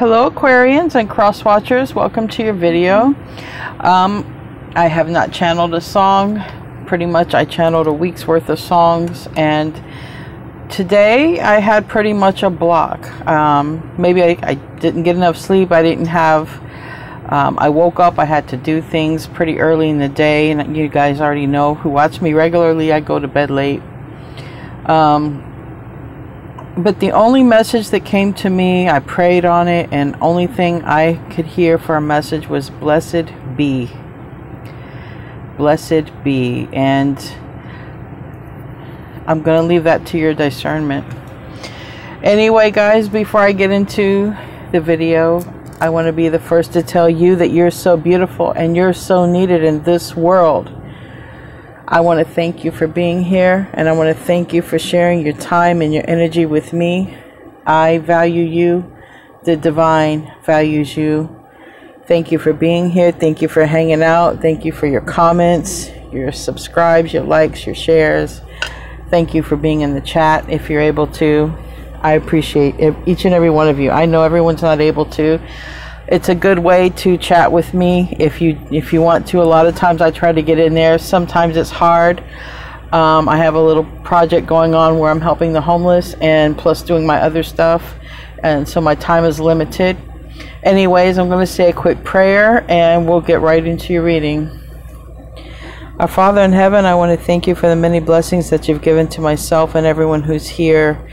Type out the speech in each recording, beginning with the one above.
Hello Aquarians and Cross Watchers, welcome to your video. Um, I have not channeled a song, pretty much I channeled a week's worth of songs and today I had pretty much a block. Um, maybe I, I, didn't get enough sleep, I didn't have, um, I woke up, I had to do things pretty early in the day and you guys already know who watch me regularly, I go to bed late. Um, but the only message that came to me, I prayed on it, and only thing I could hear for a message was blessed be. Blessed be. And I'm going to leave that to your discernment. Anyway, guys, before I get into the video, I want to be the first to tell you that you're so beautiful and you're so needed in this world. I want to thank you for being here and I want to thank you for sharing your time and your energy with me. I value you. The divine values you. Thank you for being here. Thank you for hanging out. Thank you for your comments, your subscribes, your likes, your shares. Thank you for being in the chat if you're able to. I appreciate each and every one of you. I know everyone's not able to it's a good way to chat with me if you if you want to. A lot of times I try to get in there. Sometimes it's hard. Um, I have a little project going on where I'm helping the homeless and plus doing my other stuff. And so my time is limited. Anyways I'm going to say a quick prayer and we'll get right into your reading. Our Father in heaven, I want to thank you for the many blessings that you've given to myself and everyone who's here.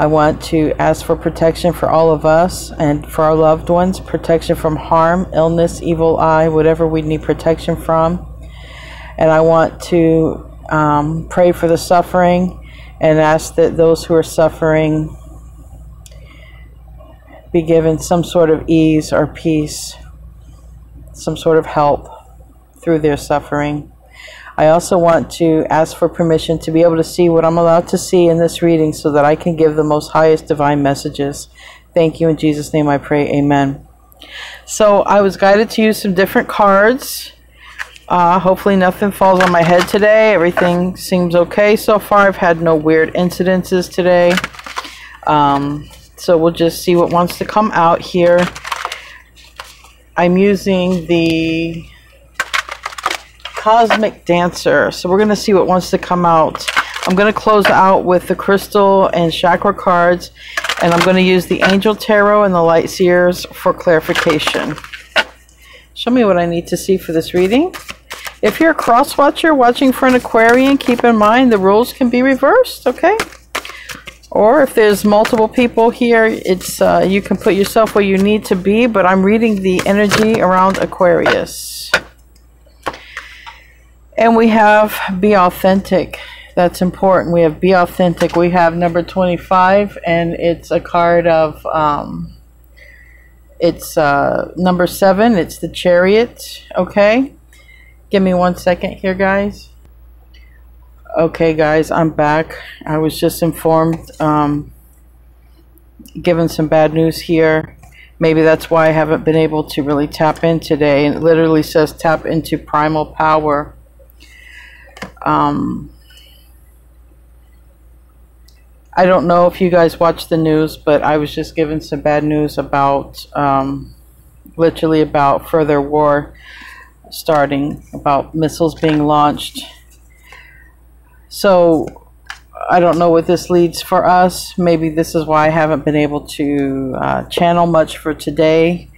I want to ask for protection for all of us and for our loved ones, protection from harm, illness, evil eye, whatever we need protection from. And I want to um, pray for the suffering and ask that those who are suffering be given some sort of ease or peace, some sort of help through their suffering. I also want to ask for permission to be able to see what I'm allowed to see in this reading so that I can give the most highest divine messages. Thank you. In Jesus' name I pray. Amen. So I was guided to use some different cards. Uh, hopefully nothing falls on my head today. Everything seems okay so far. I've had no weird incidences today. Um, so we'll just see what wants to come out here. I'm using the Cosmic Dancer. So we're going to see what wants to come out. I'm going to close out with the Crystal and Chakra cards. And I'm going to use the Angel Tarot and the Light Seers for clarification. Show me what I need to see for this reading. If you're a cross watcher watching for an Aquarian, keep in mind the rules can be reversed, okay? Or if there's multiple people here, it's uh, you can put yourself where you need to be, but I'm reading the energy around Aquarius. And we have be authentic. That's important. We have be authentic. We have number 25, and it's a card of, um, it's uh, number seven. It's the chariot. Okay. Give me one second here, guys. Okay, guys, I'm back. I was just informed, um, given some bad news here. Maybe that's why I haven't been able to really tap in today. And it literally says tap into primal power um, I don't know if you guys watch the news, but I was just given some bad news about um, literally about further war starting, about missiles being launched. So I don't know what this leads for us. Maybe this is why I haven't been able to uh, channel much for today.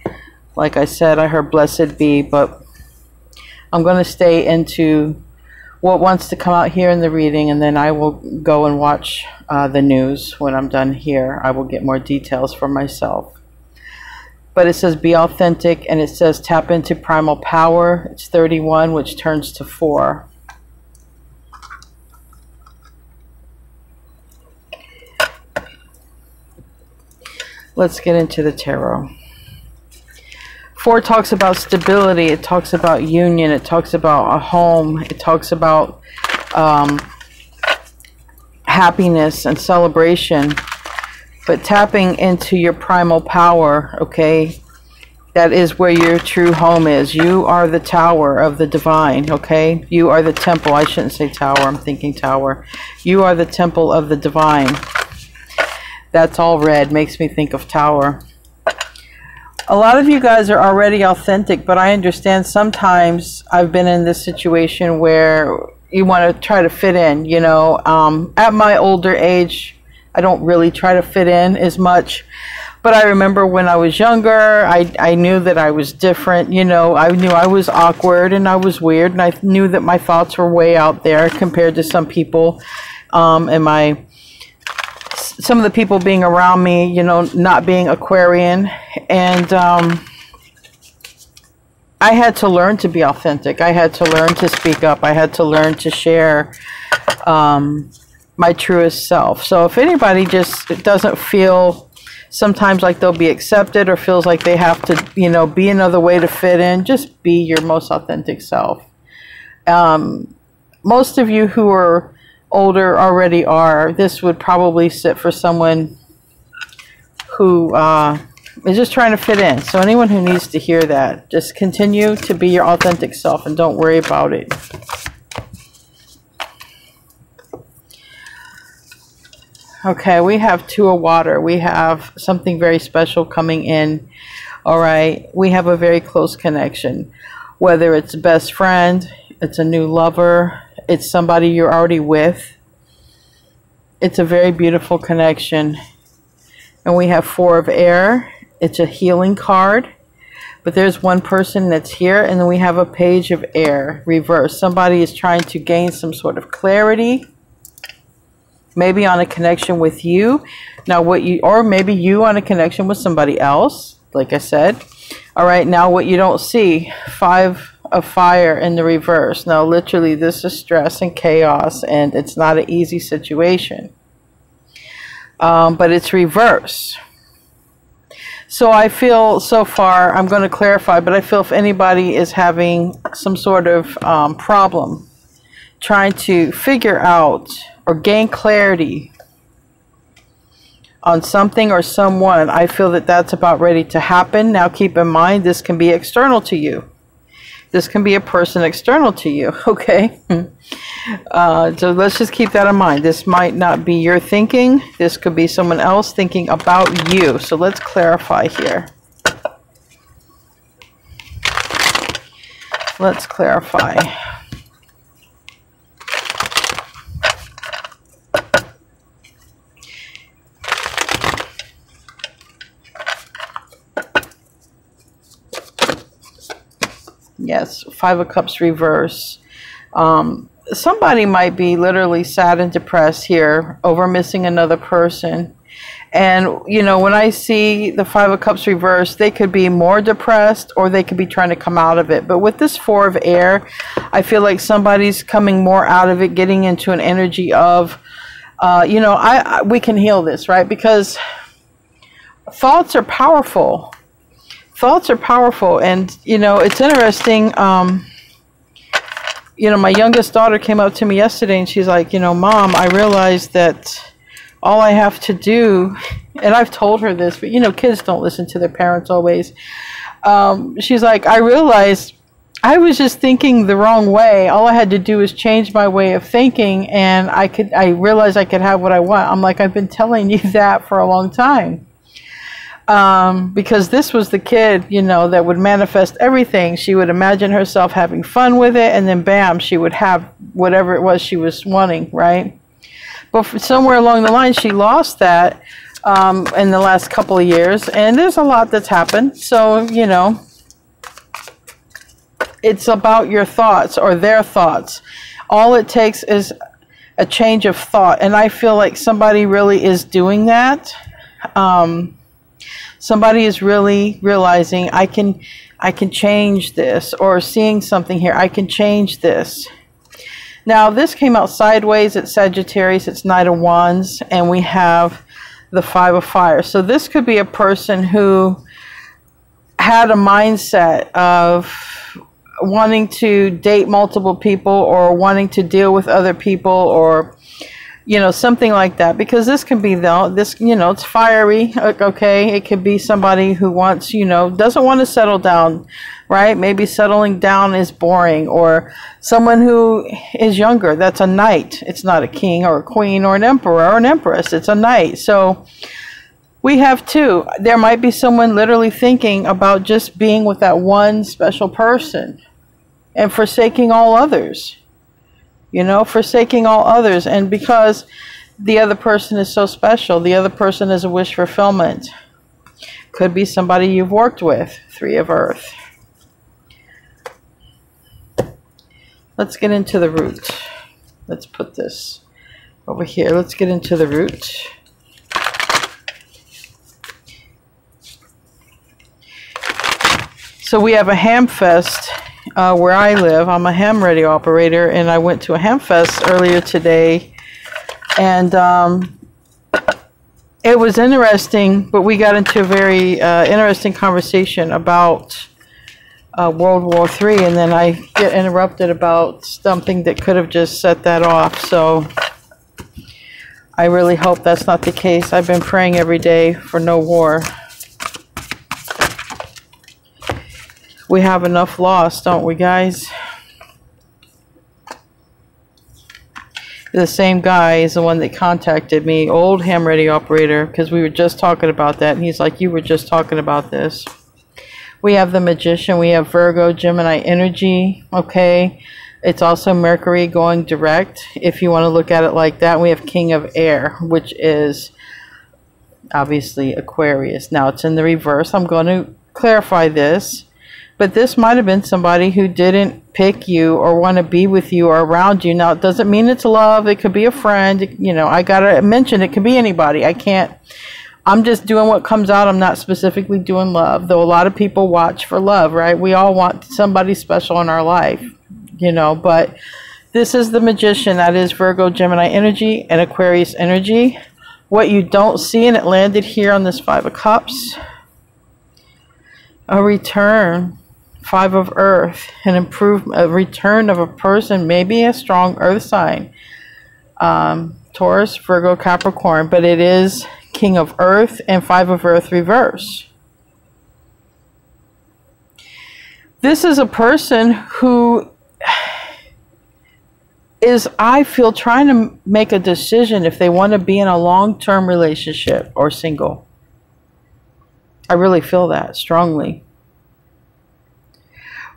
Like I said, I heard blessed be, but I'm going to stay into what wants to come out here in the reading, and then I will go and watch uh, the news when I'm done here. I will get more details for myself. But it says be authentic, and it says tap into primal power. It's 31, which turns to 4. Let's get into the tarot. Four talks about stability. It talks about union. It talks about a home. It talks about um, happiness and celebration. But tapping into your primal power, okay, that is where your true home is. You are the tower of the divine, okay? You are the temple. I shouldn't say tower. I'm thinking tower. You are the temple of the divine. That's all red. Makes me think of tower. A lot of you guys are already authentic, but I understand sometimes I've been in this situation where you want to try to fit in. You know, um, at my older age, I don't really try to fit in as much. But I remember when I was younger, I, I knew that I was different. You know, I knew I was awkward and I was weird, and I knew that my thoughts were way out there compared to some people. Um, and my some of the people being around me, you know, not being Aquarian, and um, I had to learn to be authentic. I had to learn to speak up. I had to learn to share um, my truest self. So if anybody just doesn't feel sometimes like they'll be accepted or feels like they have to, you know, be another way to fit in, just be your most authentic self. Um, most of you who are older already are. This would probably sit for someone who uh, is just trying to fit in. So anyone who needs to hear that, just continue to be your authentic self and don't worry about it. Okay, we have two of water. We have something very special coming in. All right, we have a very close connection. Whether it's a best friend, it's a new lover, it's somebody you're already with. It's a very beautiful connection. And we have four of air. It's a healing card. But there's one person that's here, and then we have a page of air, reverse. Somebody is trying to gain some sort of clarity, maybe on a connection with you. Now, what you, or maybe you on a connection with somebody else, like I said. All right, now what you don't see, five of fire in the reverse. Now, literally, this is stress and chaos, and it's not an easy situation. Um, but it's reverse. So I feel so far, I'm going to clarify, but I feel if anybody is having some sort of um, problem trying to figure out or gain clarity on something or someone, I feel that that's about ready to happen. Now, keep in mind, this can be external to you. This can be a person external to you, okay? Uh, so let's just keep that in mind. This might not be your thinking. This could be someone else thinking about you. So let's clarify here. Let's clarify. Yes, Five of Cups reverse. Um, somebody might be literally sad and depressed here over missing another person. And, you know, when I see the Five of Cups reverse, they could be more depressed or they could be trying to come out of it. But with this Four of Air, I feel like somebody's coming more out of it, getting into an energy of, uh, you know, I, I we can heal this, right? Because thoughts are powerful thoughts are powerful, and you know it's interesting. Um, you know, my youngest daughter came up to me yesterday, and she's like, you know, mom, I realized that all I have to do, and I've told her this, but you know, kids don't listen to their parents always. Um, she's like, I realized I was just thinking the wrong way. All I had to do was change my way of thinking, and I could. I realized I could have what I want. I'm like, I've been telling you that for a long time um, because this was the kid, you know, that would manifest everything. She would imagine herself having fun with it, and then bam, she would have whatever it was she was wanting, right? But somewhere along the line, she lost that um, in the last couple of years, and there's a lot that's happened. So, you know, it's about your thoughts or their thoughts. All it takes is a change of thought, and I feel like somebody really is doing that. Um, somebody is really realizing I can I can change this or seeing something here I can change this. Now this came out sideways at Sagittarius it's Knight of Wands and we have the Five of Fire. So this could be a person who had a mindset of wanting to date multiple people or wanting to deal with other people or you know something like that because this can be though this you know it's fiery okay it could be somebody who wants you know doesn't want to settle down right maybe settling down is boring or someone who is younger that's a knight it's not a king or a queen or an emperor or an empress it's a knight so We have two. There might be someone literally thinking about just being with that one special person and forsaking all others. You know, forsaking all others. And because the other person is so special, the other person is a wish fulfillment. Could be somebody you've worked with, Three of Earth. Let's get into the root. Let's put this over here. Let's get into the root. So we have a ham fest uh, where I live. I'm a ham radio operator, and I went to a ham fest earlier today, and um, it was interesting. But we got into a very uh, interesting conversation about uh, World War III, and then I get interrupted about something that could have just set that off. So I really hope that's not the case. I've been praying every day for no war. We have enough loss, don't we, guys? The same guy is the one that contacted me, old ham radio operator, because we were just talking about that. And he's like, You were just talking about this. We have the Magician, we have Virgo, Gemini energy, okay? It's also Mercury going direct, if you want to look at it like that. We have King of Air, which is obviously Aquarius. Now it's in the reverse. I'm going to clarify this. But this might have been somebody who didn't pick you or want to be with you or around you. Now, it doesn't mean it's love. It could be a friend. You know, I got to mention it could be anybody. I can't, I'm just doing what comes out. I'm not specifically doing love, though a lot of people watch for love, right? We all want somebody special in our life, you know, but this is the magician. That is Virgo, Gemini energy, and Aquarius energy. What you don't see, and it landed here on this Five of Cups, a return Five of Earth, an improvement, a return of a person, maybe a strong Earth sign. Um, Taurus, Virgo, Capricorn, but it is King of Earth and Five of Earth reverse. This is a person who is, I feel, trying to make a decision if they want to be in a long term relationship or single. I really feel that strongly.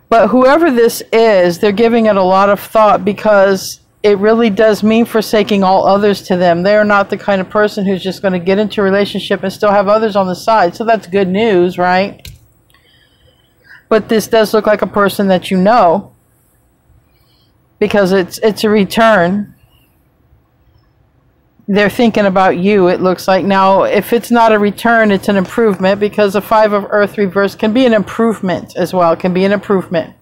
But whoever this is, they're giving it a lot of thought because it really does mean forsaking all others to them. They're not the kind of person who's just going to get into a relationship and still have others on the side. So that's good news, right? But this does look like a person that you know because it's it's a return they're thinking about you, it looks like. Now, if it's not a return, it's an improvement because a five of earth reverse can be an improvement as well. It can be an improvement.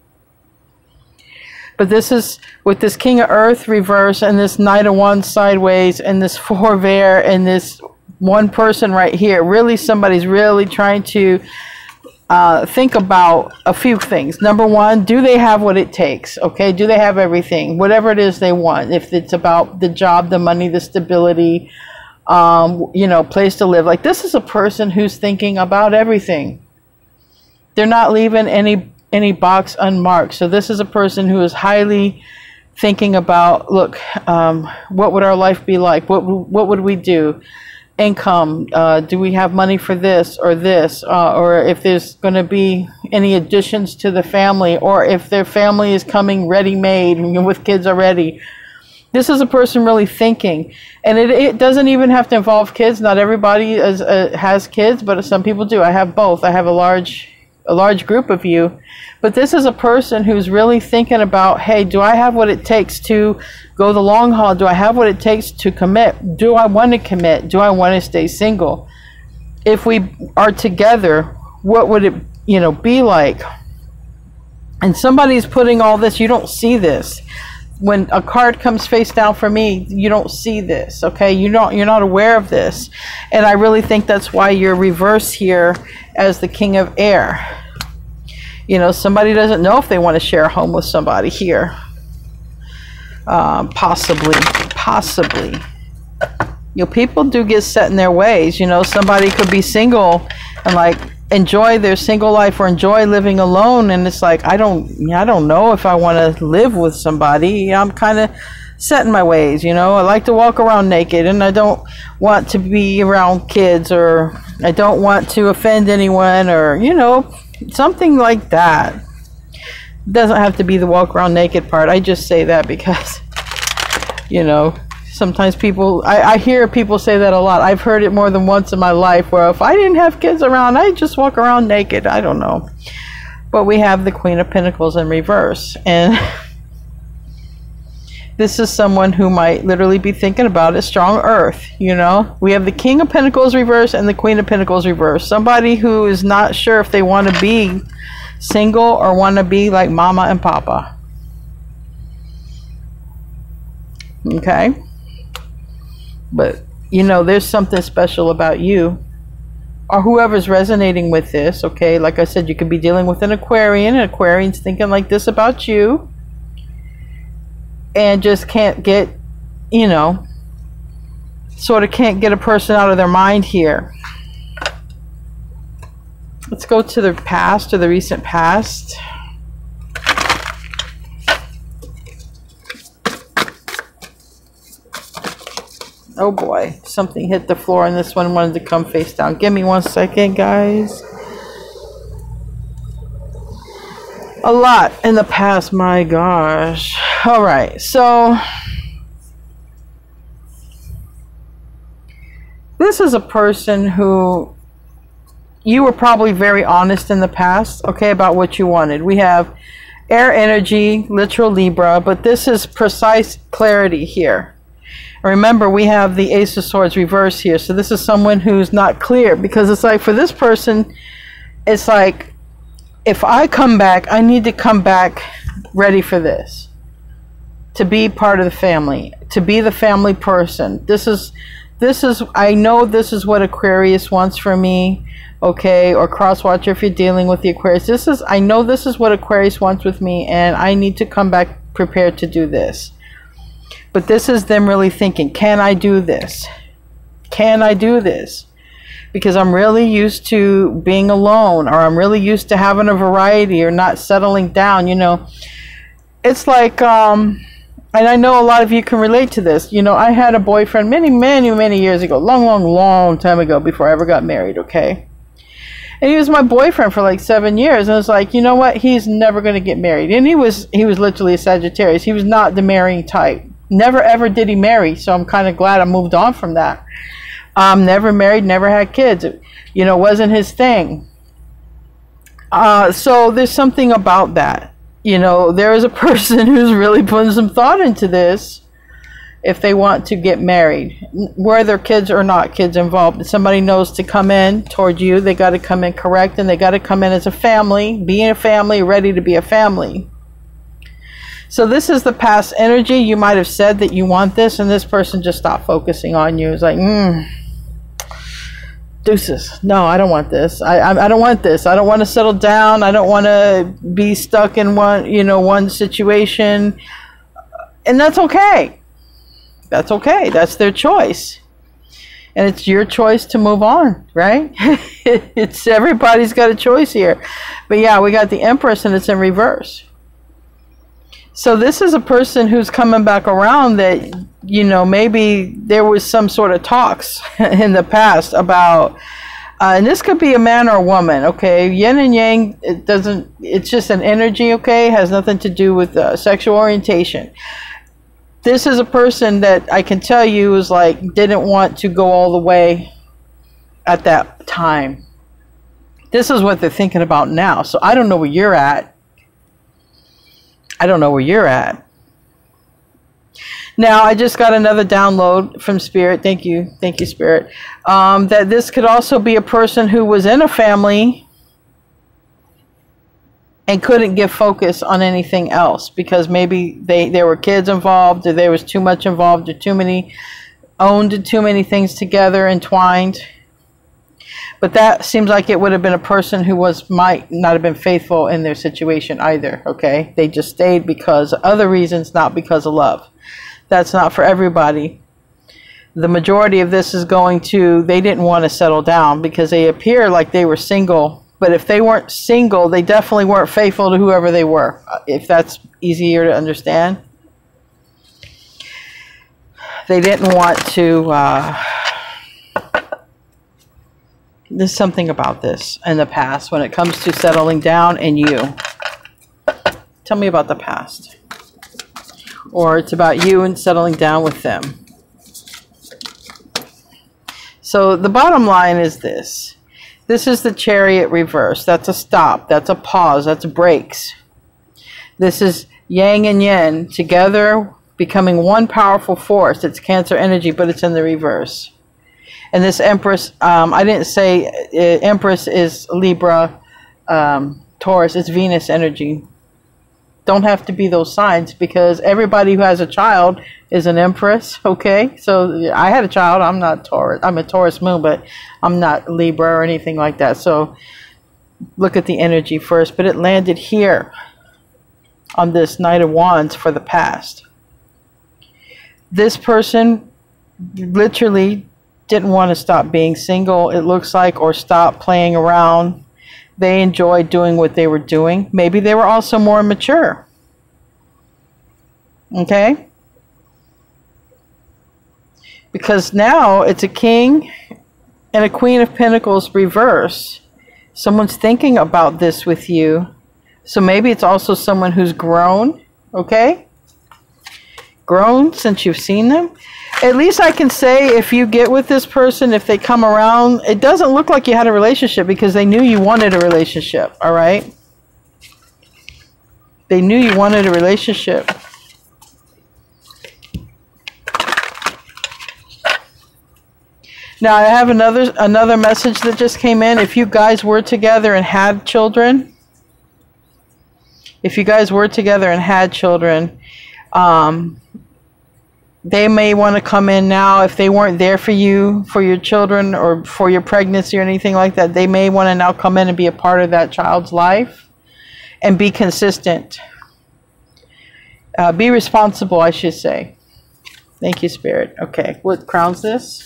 But this is with this king of earth reverse and this knight of wands sideways and this four of air and this one person right here. Really, somebody's really trying to uh, think about a few things. Number one, do they have what it takes? Okay, do they have everything? Whatever it is they want. If it's about the job, the money, the stability, um, you know, place to live. Like this is a person who's thinking about everything. They're not leaving any any box unmarked. So this is a person who is highly thinking about. Look, um, what would our life be like? What what would we do? Income? Uh, do we have money for this or this? Uh, or if there's going to be any additions to the family, or if their family is coming ready made with kids already. This is a person really thinking, and it, it doesn't even have to involve kids. Not everybody is, uh, has kids, but some people do. I have both. I have a large a large group of you. But this is a person who's really thinking about, hey, do I have what it takes to go the long haul? Do I have what it takes to commit? Do I want to commit? Do I want to stay single? If we are together, what would it, you know, be like? And somebody's putting all this, you don't see this. When a card comes face down for me, you don't see this, okay? You don't you're not aware of this. And I really think that's why you're reverse here as the king of air. You know, somebody doesn't know if they want to share a home with somebody here um, possibly, possibly. You know, people do get set in their ways. You know, somebody could be single and like enjoy their single life or enjoy living alone, and it's like I don't, I don't know if I want to live with somebody. I'm kind of set in my ways, you know. I like to walk around naked and I don't want to be around kids or I don't want to offend anyone or, you know, something like that. doesn't have to be the walk around naked part. I just say that because, you know, sometimes people, I, I hear people say that a lot. I've heard it more than once in my life where if I didn't have kids around, I'd just walk around naked. I don't know. But we have the Queen of Pentacles in reverse. And this is someone who might literally be thinking about a strong earth, you know? We have the King of Pentacles reverse and the Queen of Pentacles reverse. Somebody who is not sure if they want to be single or want to be like mama and papa. Okay? But, you know, there's something special about you or whoever's resonating with this, okay? Like I said, you could be dealing with an Aquarian, and Aquarian's thinking like this about you and just can't get, you know, sort of can't get a person out of their mind here. Let's go to the past or the recent past. Oh boy, something hit the floor and this one wanted to come face down. Give me one second, guys. A lot in the past, my gosh. All right, so this is a person who you were probably very honest in the past, okay, about what you wanted. We have air energy, literal Libra, but this is precise clarity here. Remember, we have the Ace of Swords reverse here, so this is someone who's not clear because it's like for this person, it's like if I come back, I need to come back ready for this to be part of the family, to be the family person. This is this is I know this is what Aquarius wants for me, okay, or cross watcher if you're dealing with the Aquarius. This is I know this is what Aquarius wants with me and I need to come back prepared to do this. But this is them really thinking, can I do this? Can I do this? Because I'm really used to being alone or I'm really used to having a variety or not settling down, you know. It's like um and I know a lot of you can relate to this. You know, I had a boyfriend many, many, many years ago, long, long, long time ago before I ever got married, okay? And he was my boyfriend for like seven years. And I was like, you know what? He's never going to get married. And he was, he was literally a Sagittarius. He was not the marrying type. Never ever did he marry. So I'm kind of glad I moved on from that. Um, never married, never had kids. You know, wasn't his thing. Uh, so there's something about that you know, there is a person who's really putting some thought into this if they want to get married, whether kids or not kids involved. If somebody knows to come in toward you, they got to come in correct and they got to come in as a family, being a family, ready to be a family. So this is the past energy. You might have said that you want this, and this person just stopped focusing on you. It's like, hmm deuces. No, I don't want this. I, I, I don't want this. I don't want to settle down. I don't want to be stuck in one, you know, one situation. And that's okay. That's okay. That's their choice. And it's your choice to move on, right? it's everybody's got a choice here. But yeah, we got the Empress and it's in reverse. So this is a person who's coming back around that you know maybe there was some sort of talks in the past about uh, and this could be a man or a woman okay? Yin and yang it doesn't it's just an energy okay? It has nothing to do with uh, sexual orientation. This is a person that i can tell you is like didn't want to go all the way at that time. This is what they're thinking about now. So i don't know where you're at I don't know where you're at. Now, I just got another download from Spirit. Thank you. Thank you, Spirit. Um, that this could also be a person who was in a family and couldn't give focus on anything else because maybe they there were kids involved or there was too much involved or too many owned too many things together entwined but that seems like it would have been a person who was might not have been faithful in their situation either. Okay, they just stayed because other reasons, not because of love. That's not for everybody. The majority of this is going to they didn't want to settle down because they appear like they were single. But if they weren't single, they definitely weren't faithful to whoever they were. If that's easier to understand. they didn't want to. Uh, there's something about this in the past when it comes to settling down and you. Tell me about the past. Or it's about you and settling down with them. So the bottom line is this. This is the chariot reverse. That's a stop. That's a pause. That's breaks. This is yang and yin together becoming one powerful force. It's cancer energy, but it's in the reverse. And this Empress, um, I didn't say uh, Empress is Libra, um, Taurus. It's Venus energy. Don't have to be those signs because everybody who has a child is an Empress. Okay, so I had a child. I'm not Taurus. I'm a Taurus moon, but I'm not Libra or anything like that. So look at the energy first. But it landed here on this Knight of Wands for the past. This person literally didn't want to stop being single, it looks like, or stop playing around. They enjoyed doing what they were doing. Maybe they were also more mature. Okay? Because now it's a king and a queen of pentacles reverse. Someone's thinking about this with you. So maybe it's also someone who's grown. Okay? Grown since you've seen them at least I can say if you get with this person, if they come around, it doesn't look like you had a relationship because they knew you wanted a relationship, all right? They knew you wanted a relationship. Now I have another another message that just came in. If you guys were together and had children, if you guys were together and had children, um, they may want to come in now if they weren't there for you for your children or for your pregnancy or anything like that. They may want to now come in and be a part of that child's life and be consistent. Uh, be responsible i should say. Thank you spirit. Okay what crowns this?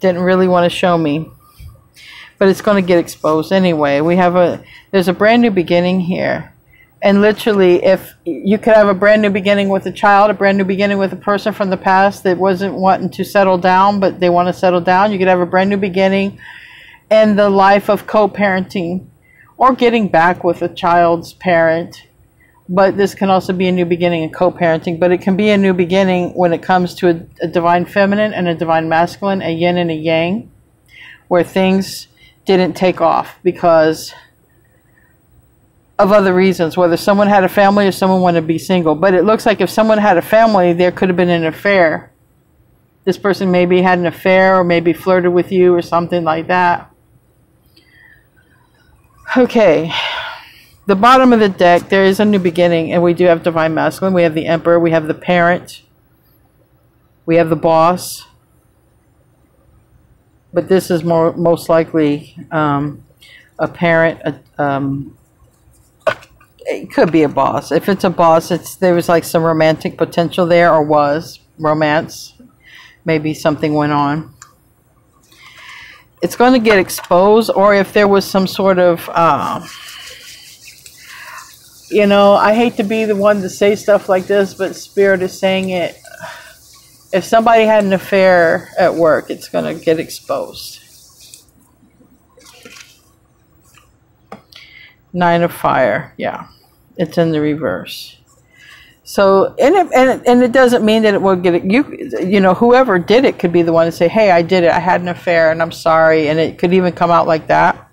Didn't really want to show me but it's going to get exposed anyway. We have a there's a brand new beginning here. And literally if you could have a brand new beginning with a child a brand new beginning with a person from the past that wasn't wanting to settle down but they want to settle down you could have a brand new beginning in the life of co-parenting or getting back with a child's parent. But this can also be a new beginning in co-parenting but it can be a new beginning when it comes to a, a divine feminine and a divine masculine a yin and a yang where things didn't take off because of other reasons, whether someone had a family or someone wanted to be single. But it looks like if someone had a family, there could have been an affair. This person maybe had an affair or maybe flirted with you or something like that. Okay. The bottom of the deck, there is a new beginning, and we do have Divine Masculine. We have the Emperor, we have the Parent, we have the Boss. But this is more most likely um, a parent, a, um, it could be a boss. If it's a boss, it's there was like some romantic potential there, or was romance. Maybe something went on. It's going to get exposed, or if there was some sort of, uh, you know, I hate to be the one to say stuff like this, but Spirit is saying it. If somebody had an affair at work, it's going to get exposed. Nine of Fire, yeah. It's in the reverse. So, and it, and it, and it doesn't mean that it will get it. You, you know, whoever did it could be the one to say, hey, I did it. I had an affair and I'm sorry. And it could even come out like that.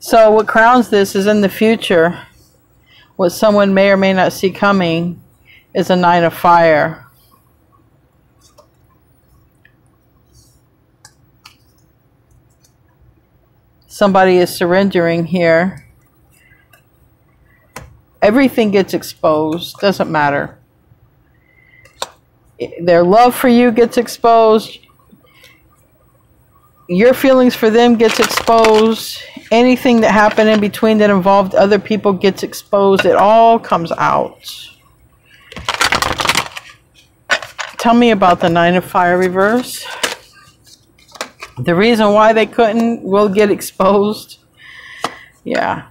So, what crowns this is in the future, what someone may or may not see coming is a nine of fire. Somebody is surrendering here everything gets exposed. Doesn't matter. Their love for you gets exposed. Your feelings for them gets exposed. Anything that happened in between that involved other people gets exposed. It all comes out. Tell me about the Nine of Fire reverse. The reason why they couldn't will get exposed. Yeah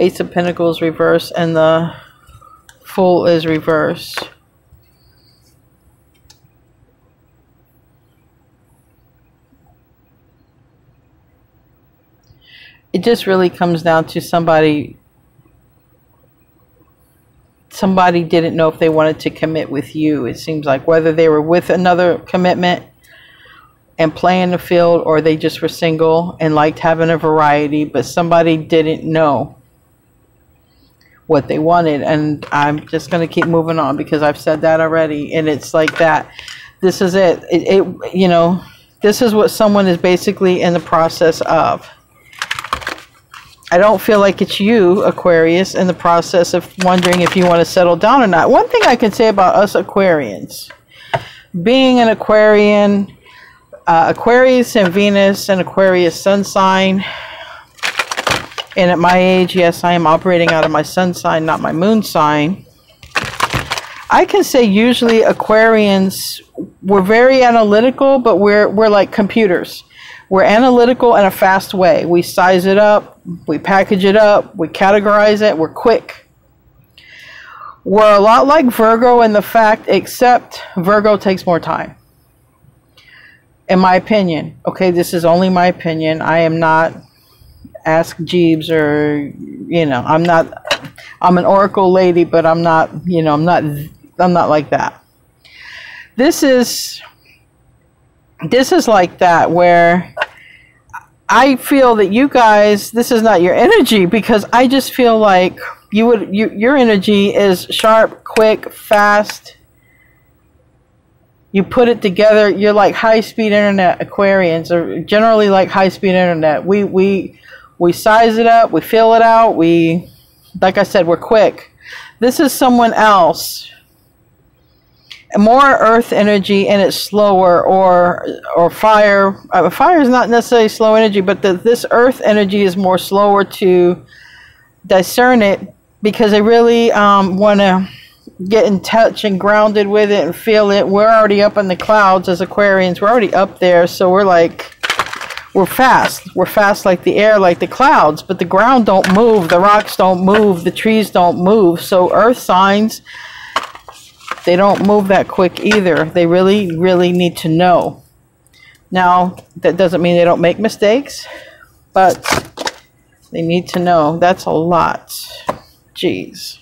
Ace of Pentacles reverse and the Fool is reversed. It just really comes down to somebody somebody didn't know if they wanted to commit with you. It seems like whether they were with another commitment and playing the field or they just were single and liked having a variety, but somebody didn't know what they wanted. And I'm just going to keep moving on because I've said that already. And it's like that. This is it. it. It, you know, this is what someone is basically in the process of. I don't feel like it's you, Aquarius, in the process of wondering if you want to settle down or not. One thing I can say about us Aquarians, being an Aquarian, uh, Aquarius and Venus and Aquarius sun sign, and at my age, yes, I am operating out of my sun sign, not my moon sign. I can say usually Aquarians, we're very analytical, but we're, we're like computers we're analytical in a fast way. We size it up, we package it up, we categorize it, we're quick. We're a lot like Virgo in the fact, except Virgo takes more time. In my opinion. Okay, this is only my opinion. I am not Ask Jeeves or, you know, I'm not, I'm an Oracle lady, but I'm not, you know, I'm not, I'm not like that. This is this is like that where I feel that you guys this is not your energy because I just feel like you would you, your energy is sharp, quick, fast. You put it together, you're like high-speed internet Aquarians or generally like high-speed internet. We we we size it up, we fill it out, we like I said, we're quick. This is someone else more earth energy and it's slower or or fire uh, fire is not necessarily slow energy but the, this earth energy is more slower to discern it because they really um, want to get in touch and grounded with it and feel it we're already up in the clouds as aquarians we're already up there so we're like we're fast we're fast like the air like the clouds but the ground don't move the rocks don't move the trees don't move so earth signs they don't move that quick either. They really, really need to know. Now, that doesn't mean they don't make mistakes, but they need to know. That's a lot. Jeez.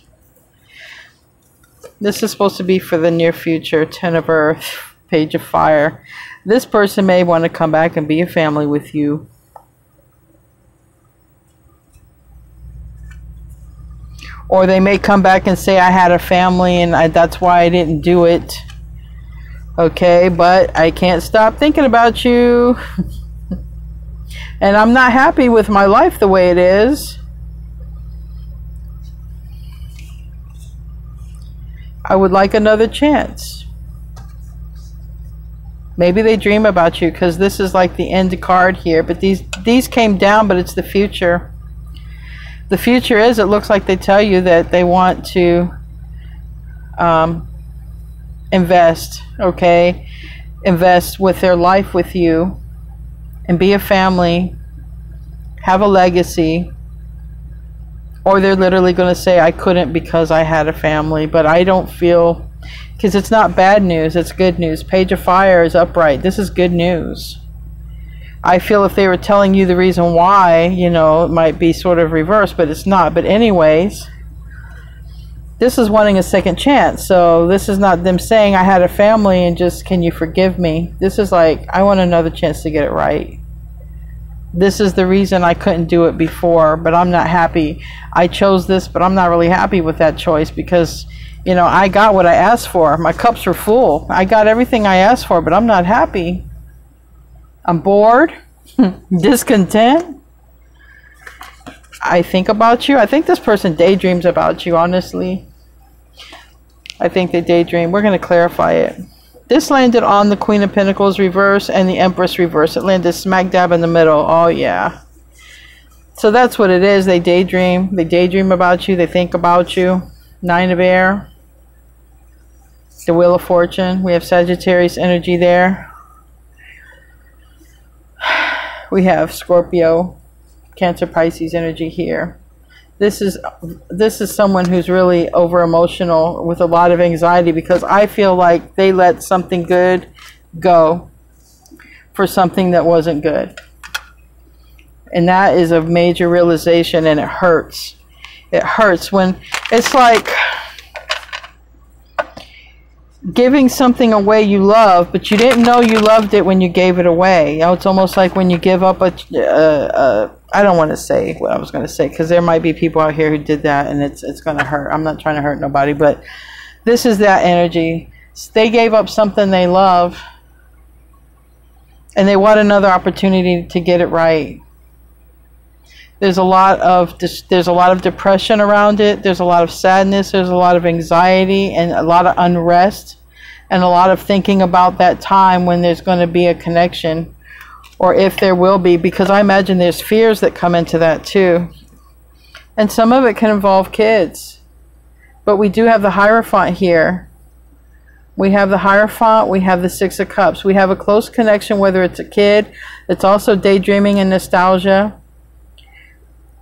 This is supposed to be for the near future. Ten of Earth, Page of Fire. This person may want to come back and be a family with you. or they may come back and say I had a family and I, that's why I didn't do it. Okay, but I can't stop thinking about you. and I'm not happy with my life the way it is. I would like another chance. Maybe they dream about you because this is like the end card here, but these these came down, but it's the future the future is, it looks like they tell you that they want to um, invest, okay? Invest with their life with you and be a family, have a legacy. Or they're literally going to say, I couldn't because I had a family, but I don't feel, because it's not bad news, it's good news. Page of Fire is upright. This is good news. I feel if they were telling you the reason why, you know, it might be sort of reversed, but it's not. But anyways, this is wanting a second chance. So this is not them saying I had a family and just can you forgive me. This is like I want another chance to get it right. This is the reason I couldn't do it before, but I'm not happy. I chose this, but I'm not really happy with that choice because you know, I got what I asked for. My cups are full. I got everything I asked for, but I'm not happy. I'm bored, discontent. I think about you. I think this person daydreams about you, honestly. I think they daydream. We're going to clarify it. This landed on the Queen of Pentacles reverse and the Empress reverse. It landed smack dab in the middle. Oh, yeah. So that's what it is. They daydream. They daydream about you. They think about you. Nine of Air. The Wheel of Fortune. We have Sagittarius energy there. we have Scorpio, Cancer, Pisces energy here. This is this is someone who's really over emotional with a lot of anxiety because I feel like they let something good go for something that wasn't good. And that is a major realization and it hurts. It hurts when it's like giving something away you love, but you didn't know you loved it when you gave it away. You know, it's almost like when you give up a, uh, uh, I don't want to say what I was going to say because there might be people out here who did that and it's it's going to hurt. I'm not trying to hurt nobody, but this is that energy. They gave up something they love and they want another opportunity to get it right. There's a lot of there's a lot of depression around it. There's a lot of sadness. There's a lot of anxiety and a lot of unrest, and a lot of thinking about that time when there's going to be a connection, or if there will be. Because I imagine there's fears that come into that too, and some of it can involve kids. But we do have the Hierophant here. We have the Hierophant, we have the Six of Cups. We have a close connection, whether it's a kid, it's also daydreaming and nostalgia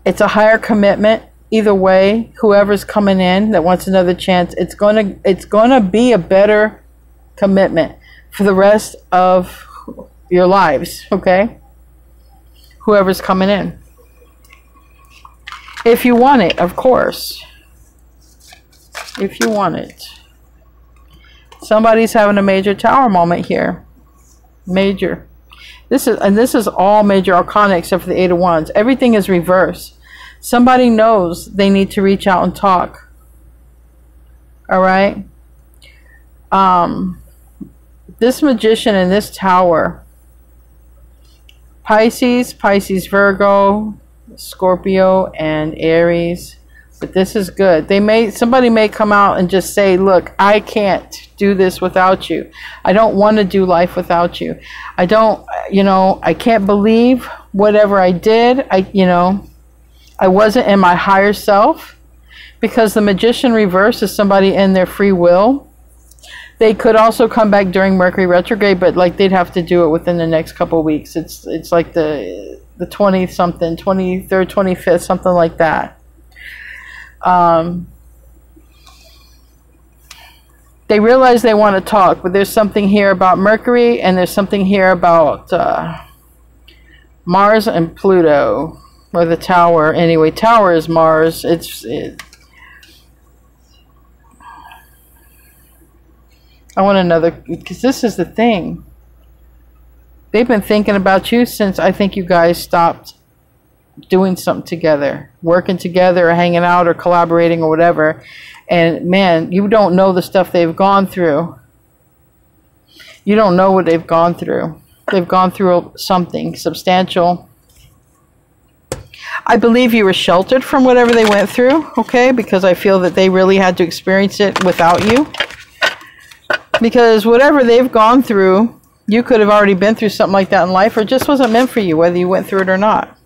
it's a higher commitment either way whoever's coming in that wants another chance it's going to it's to be a better commitment for the rest of your lives okay? Whoever's coming in. If you want it of course. If you want it. Somebody's having a major tower moment here. Major. This is and this is all major arcana except for the eight of wands. Everything is reversed. Somebody knows they need to reach out and talk. All right? Um, this magician in this tower, Pisces, Pisces, Virgo, Scorpio, and Aries. But this is good. They may somebody may come out and just say, "Look, I can't do this without you. I don't want to do life without you. I don't, you know, I can't believe whatever I did. I, you know, I wasn't in my higher self because the magician reverse is somebody in their free will. They could also come back during Mercury retrograde, but like they'd have to do it within the next couple weeks. It's it's like the the 20th something, 23rd, 25th, something like that. Um, they realize they want to talk, but there's something here about Mercury and there's something here about uh, Mars and Pluto or the tower. Anyway, tower is Mars. It's it, I want another because this is the thing. They've been thinking about you since I think you guys stopped doing something together, working together, or hanging out, or collaborating, or whatever. And man, you don't know the stuff they've gone through. You don't know what they've gone through. They've gone through something substantial I believe you were sheltered from whatever they went through, okay? Because I feel that they really had to experience it without you. Because whatever they've gone through, you could have already been through something like that in life, or just wasn't meant for you, whether you went through it or not.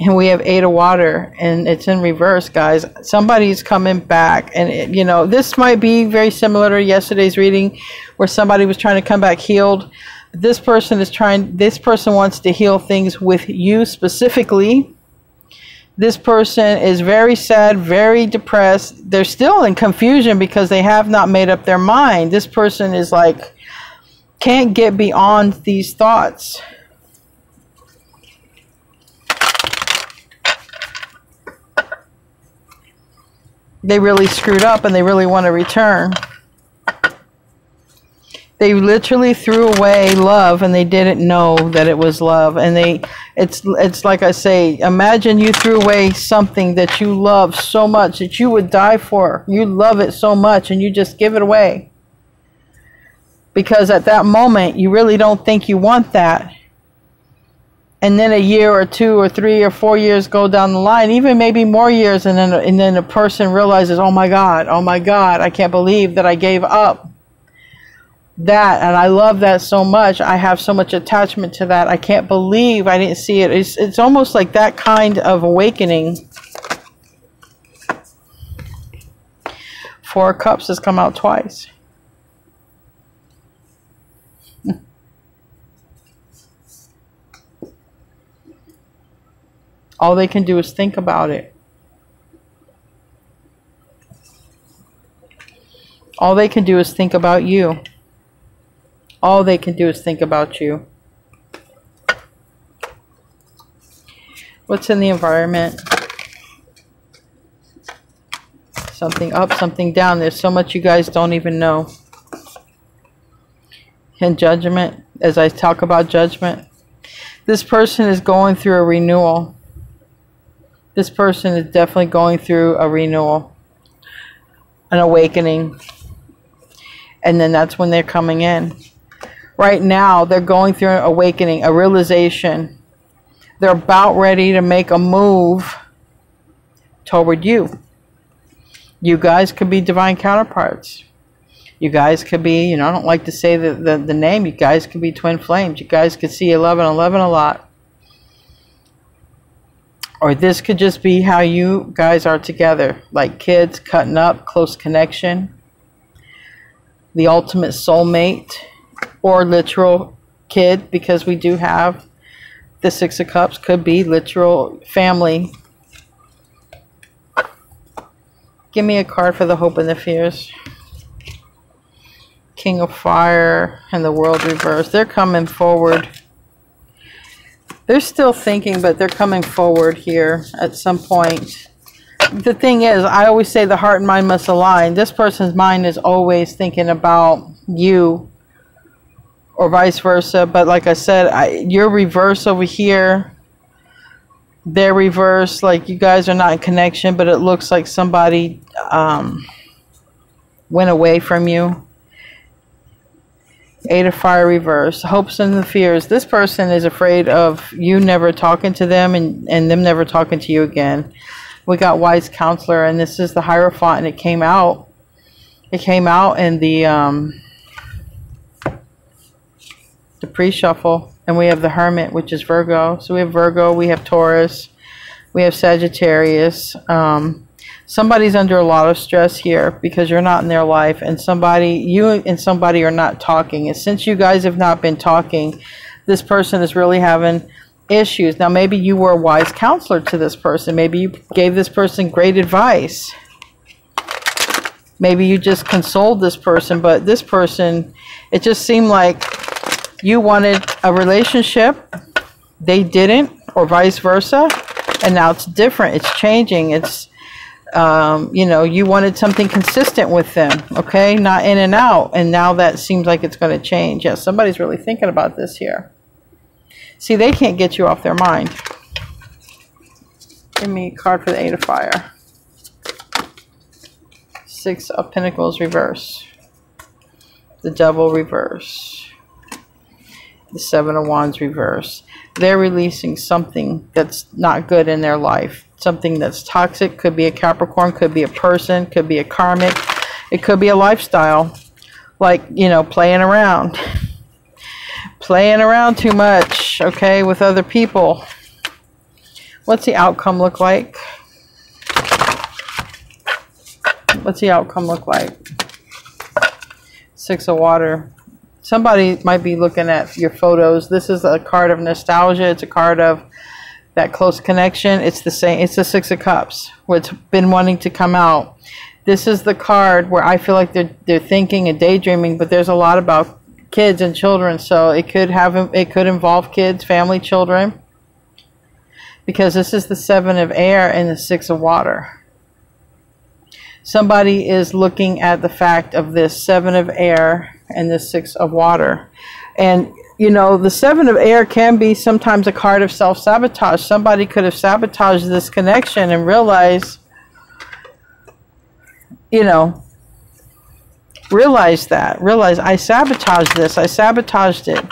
And we have eight of water, and it's in reverse, guys. Somebody's coming back, and it, you know this might be very similar to yesterday's reading, where somebody was trying to come back healed this person is trying this person wants to heal things with you specifically this person is very sad very depressed. They're still in confusion because they have not made up their mind. This person is like can't get beyond these thoughts. They really screwed up and they really want to return they literally threw away love and they didn't know that it was love. And they it's it's like i say imagine you threw away something that you love so much that you would die for. You love it so much and you just give it away. Because at that moment you really don't think you want that. And then a year or two or three or four years go down the line even maybe more years and then and then a person realizes oh my god oh my god i can't believe that i gave up that and I love that so much. I have so much attachment to that. I can't believe I didn't see it. It's it's almost like that kind of awakening. Four Cups has come out twice. All they can do is think about it. All they can do is think about you. All they can do is think about you. What's in the environment? Something up, something down. There's so much you guys don't even know. And judgment, as I talk about judgment, this person is going through a renewal. This person is definitely going through a renewal, an awakening. And then that's when they're coming in. Right now, they're going through an awakening, a realization. They're about ready to make a move toward you. You guys could be divine counterparts. You guys could be, you know, I don't like to say the, the, the name, you guys could be twin flames. You guys could see 1111 a lot. Or this could just be how you guys are together, like kids, cutting up, close connection, the ultimate soulmate, or literal kid, because we do have the Six of Cups, could be literal family Give me a card for the hope and the fears. King of Fire and the World Reverse. They're coming forward. They're still thinking, but they're coming forward here at some point. The thing is, I always say the heart and mind must align. This person's mind is always thinking about you or vice versa. But like I said, I, your reverse over here they're reversed like you guys are not in connection but it looks like somebody um, went away from you. Eight of fire reverse hopes and the fears. This person is afraid of you never talking to them and, and them never talking to you again. We got wise counselor and this is the hierophant and it came out. It came out in the um, the pre-shuffle and we have the Hermit, which is Virgo. So we have Virgo, we have Taurus, we have Sagittarius. Um, somebody's under a lot of stress here because you're not in their life, and somebody, you and somebody are not talking. And since you guys have not been talking, this person is really having issues. Now, maybe you were a wise counselor to this person. Maybe you gave this person great advice. Maybe you just consoled this person, but this person, it just seemed like you wanted a relationship, they didn't, or vice versa, and now it's different. It's changing. It's, um, you know, you wanted something consistent with them, okay, not in and out, and now that seems like it's going to change. Yes, somebody's really thinking about this here. See, they can't get you off their mind. Give me a card for the Eight of Fire. Six of Pentacles reverse. The Devil reverse the Seven of Wands reverse. They're releasing something that's not good in their life. Something that's toxic. Could be a Capricorn, could be a person, could be a karmic. It could be a lifestyle. Like, you know, playing around. playing around too much, okay, with other people. What's the outcome look like? What's the outcome look like? Six of water somebody might be looking at your photos. This is a card of nostalgia. It's a card of that close connection. It's the same. It's the Six of Cups, what's been wanting to come out. This is the card where I feel like they're they're thinking and daydreaming, but there's a lot about kids and children, so it could have it could involve kids, family, children. Because this is the seven of air and the six of water. Somebody is looking at the fact of this seven of air and the six of water. And you know, the seven of air can be sometimes a card of self sabotage. Somebody could have sabotaged this connection and realize, you know, realize that. Realize I sabotaged this. I sabotaged it.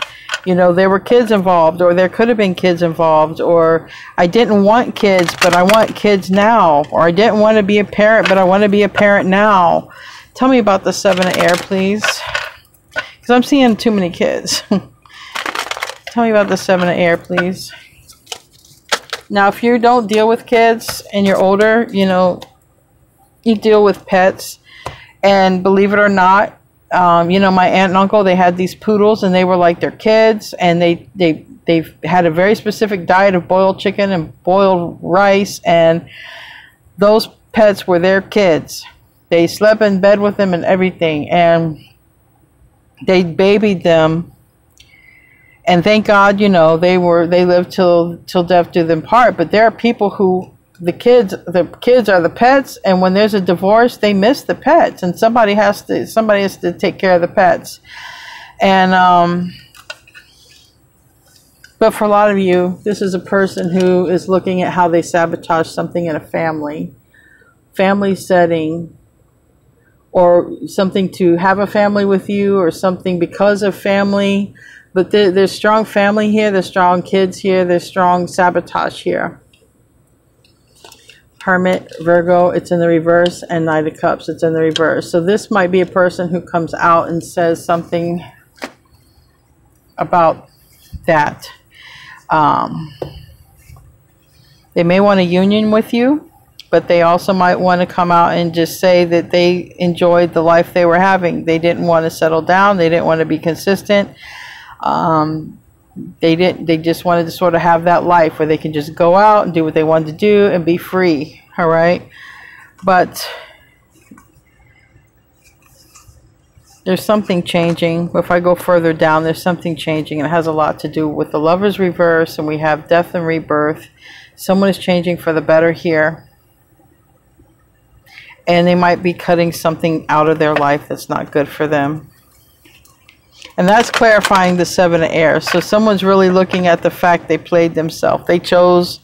You know, there were kids involved, or there could have been kids involved, or I didn't want kids, but I want kids now, or I didn't want to be a parent, but I want to be a parent now. Tell me about the seven of air, please. Because I'm seeing too many kids. Tell me about the seven of air, please. Now, if you don't deal with kids and you're older, you know, you deal with pets. And believe it or not, um, you know, my aunt and uncle, they had these poodles and they were like their kids and they, they, they've had a very specific diet of boiled chicken and boiled rice, and those pets were their kids. They slept in bed with them and everything, and they babied them. And thank God, you know, they were they lived till till death do them part. But there are people who the kids the kids are the pets, and when there's a divorce, they miss the pets, and somebody has to somebody has to take care of the pets. And um, but for a lot of you, this is a person who is looking at how they sabotage something in a family, family setting, or something to have a family with you, or something because of family. But there, there's strong family here, there's strong kids here, there's strong sabotage here. Hermit, Virgo, it's in the reverse, and Knight of Cups, it's in the reverse. So this might be a person who comes out and says something about that. Um, they may want a union with you, but they also might want to come out and just say that they enjoyed the life they were having. They didn't want to settle down. They didn't want to be consistent. Um, they didn't. They just wanted to sort of have that life where they can just go out and do what they wanted to do and be free. All right, but there's something changing. If I go further down, there's something changing, and it has a lot to do with the Lover's Reverse, and we have Death and Rebirth. Someone is changing for the better here. And they might be cutting something out of their life that's not good for them. And that's clarifying the Seven of Air. So someone's really looking at the fact they played themselves. They chose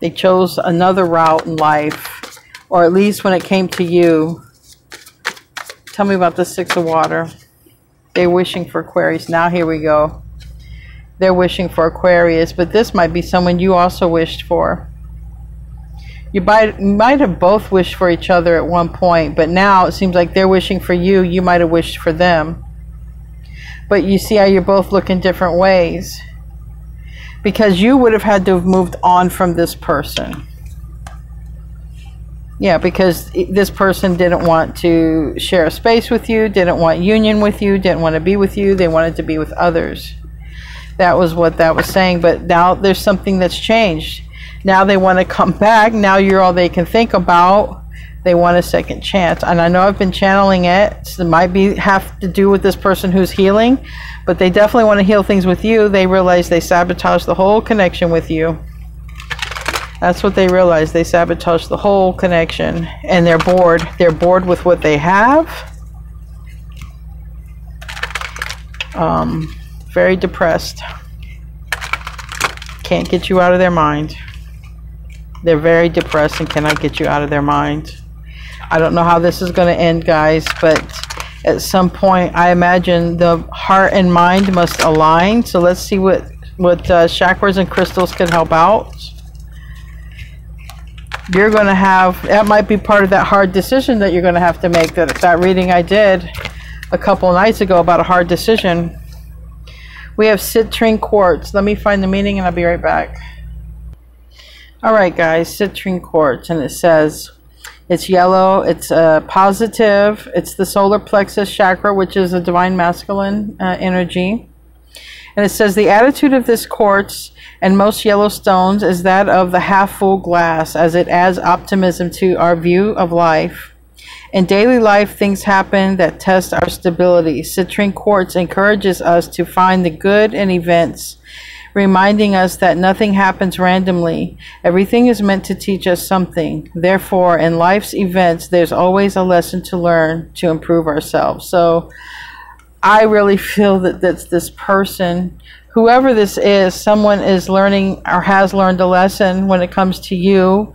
they chose another route in life, or at least when it came to you, Tell me about the Six of Water. They're wishing for Aquarius. Now here we go. They're wishing for Aquarius, but this might be someone you also wished for. You might, might have both wished for each other at one point, but now it seems like they're wishing for you. You might have wished for them. But you see how you're both looking different ways. Because you would have had to have moved on from this person. Yeah, because this person didn't want to share a space with you, didn't want union with you, didn't want to be with you. They wanted to be with others. That was what that was saying. But now there's something that's changed. Now they want to come back. Now you're all they can think about. They want a second chance. And I know I've been channeling it. So it might be have to do with this person who's healing, but they definitely want to heal things with you. They realize they sabotaged the whole connection with you. That's what they realize. They sabotage the whole connection and they're bored. They're bored with what they have. Um, very depressed. Can't get you out of their mind. They're very depressed and cannot get you out of their mind. I don't know how this is going to end, guys, but at some point, I imagine the heart and mind must align. So let's see what, what uh, chakras and crystals can help out you're going to have, that might be part of that hard decision that you're going to have to make. That, that reading I did a couple nights ago about a hard decision. We have citrine quartz. Let me find the meaning and I'll be right back. Alright guys, citrine quartz and it says it's yellow, it's uh, positive, it's the solar plexus chakra which is a divine masculine uh, energy. And it says the attitude of this quartz and most yellow stones is that of the half full glass, as it adds optimism to our view of life. In daily life, things happen that test our stability. Citrine quartz encourages us to find the good in events, reminding us that nothing happens randomly. Everything is meant to teach us something. Therefore, in life's events, there's always a lesson to learn to improve ourselves. So, I really feel that that's this person whoever this is, someone is learning or has learned a lesson when it comes to you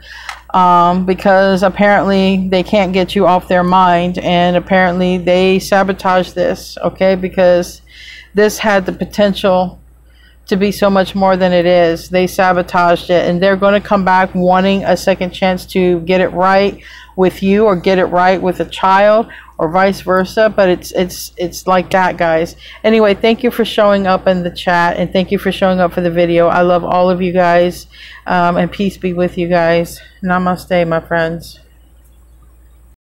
um, because apparently they can't get you off their mind and apparently they sabotage this, okay? Because this had the potential to be so much more than it is. They sabotaged it and they're going to come back wanting a second chance to get it right with you or get it right with a child or vice versa but it's it's it's like that guys. Anyway thank you for showing up in the chat and thank you for showing up for the video. I love all of you guys um, and peace be with you guys. Namaste my friends